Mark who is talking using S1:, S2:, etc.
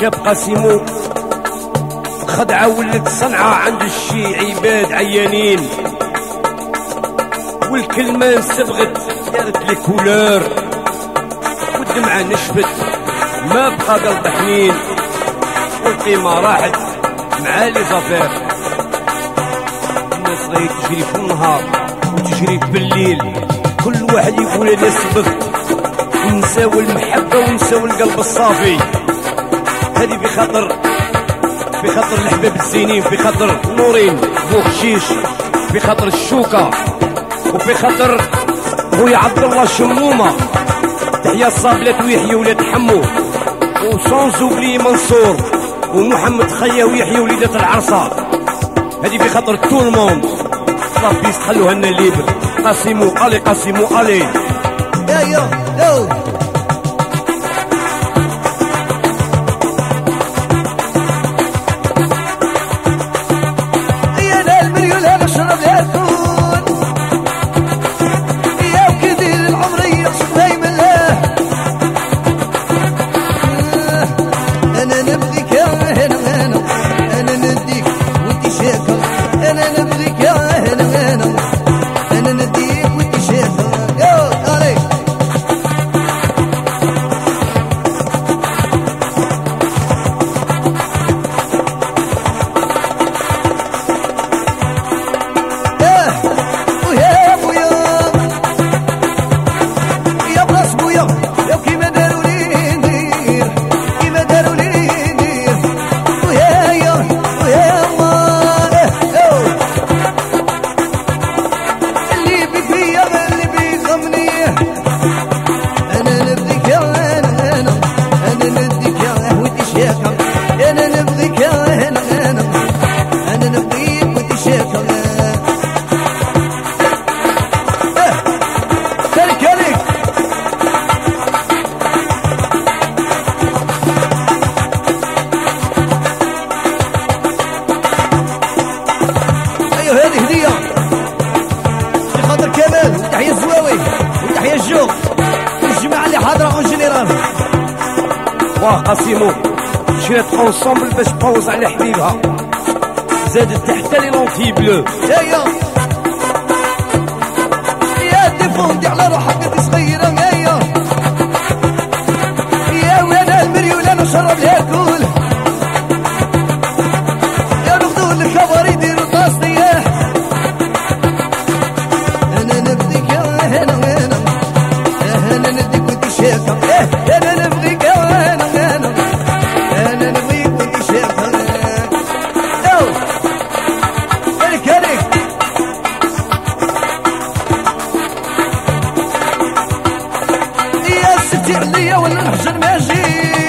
S1: شاب قاسمو خدعة ولد صنعة عند الشي عباد عيانين. والكلمة صبغت دارت les couleurs والدمعة نشفت ما بقى قلب حنين. والقيمة راحت مع les affaires الناس غير تجري في النهار وتجري بالليل. كل واحد يقول أنا سبقت. ونساو المحبة ونساو القلب الصافي. هذه بخاطر بخاطر الحباب الزينين بخاطر نورين بوخشيش بخاطر الشوكة وبخاطر خويا عبد الله شمومة. تحيا الصابلات ويحيى ولاد حمو. و sans oublier منصور ومحمد خيا ويحيى وليدة العرصة. هذه بخاطر tout le monde la piste خلوها لنا libre قاسمو الي قاسمو الي
S2: يا أنا نبغيك يا أنا أنا نبغيك ودي شاكر كلك كلك هذه هديه لخاطر كمال وتحية الزواوي وتحية الجوق. والجماعة اللي حاضرة en général
S1: واه قاسمو. شرات ensemble باش تبوز على حبيبها. زادت حتى les lentilles bleues.
S2: يا يا. défendi على روحك انت يا ستي عليا ولا نحجر ما جيت